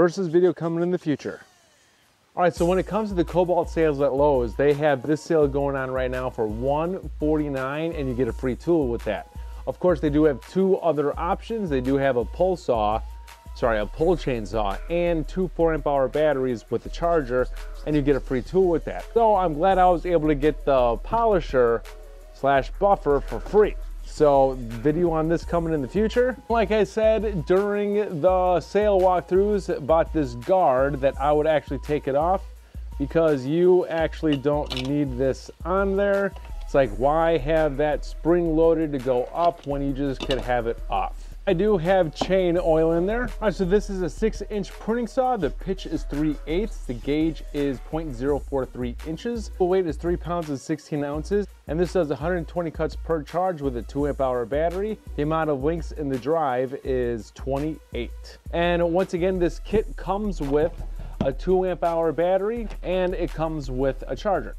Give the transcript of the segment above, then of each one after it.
versus video coming in the future. All right, so when it comes to the Kobalt sales at Lowe's, they have this sale going on right now for 149 and you get a free tool with that. Of course, they do have two other options. They do have a pull saw, sorry, a pull chainsaw and two four amp hour batteries with the charger and you get a free tool with that. So I'm glad I was able to get the polisher slash buffer for free. So video on this coming in the future. Like I said, during the sale walkthroughs, bought this guard that I would actually take it off because you actually don't need this on there. It's like, why have that spring loaded to go up when you just could have it off? I do have chain oil in there. All right, so this is a six inch pruning saw. The pitch is 3 eighths. The gauge is 0.043 inches. The weight is three pounds and 16 ounces. And this does 120 cuts per charge with a two amp hour battery. The amount of links in the drive is 28. And once again, this kit comes with a two amp hour battery and it comes with a charger.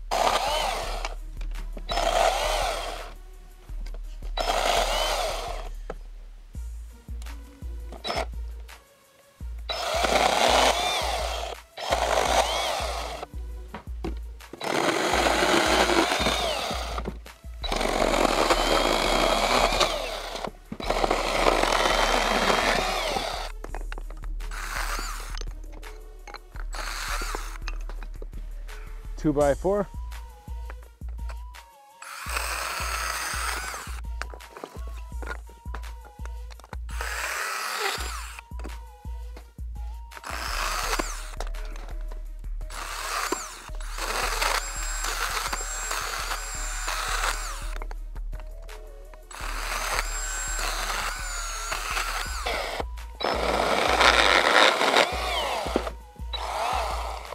Two by four.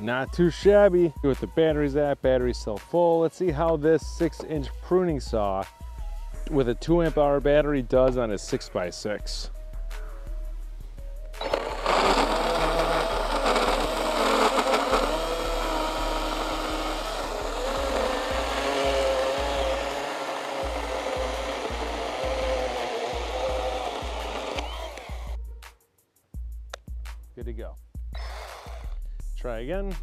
Not too shabby. With the batteries at, batteries still full. Let's see how this six inch pruning saw with a two amp hour battery does on a six by six. Good to go. Try again.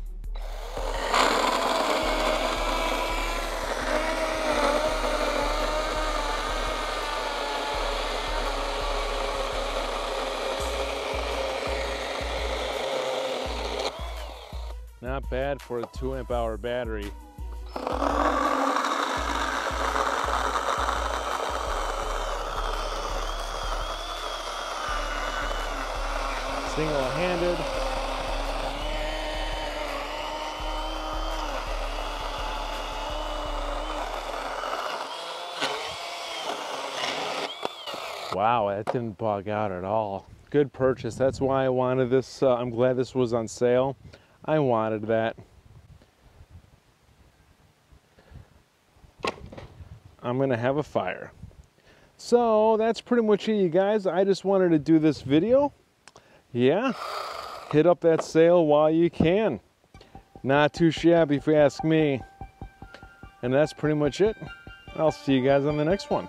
Not bad for a two amp hour battery. Single-handed. Wow, that didn't bug out at all. Good purchase. That's why I wanted this. Uh, I'm glad this was on sale. I wanted that. I'm going to have a fire. So that's pretty much it, you guys. I just wanted to do this video. Yeah, hit up that sale while you can. Not too shabby if you ask me. And that's pretty much it. I'll see you guys on the next one.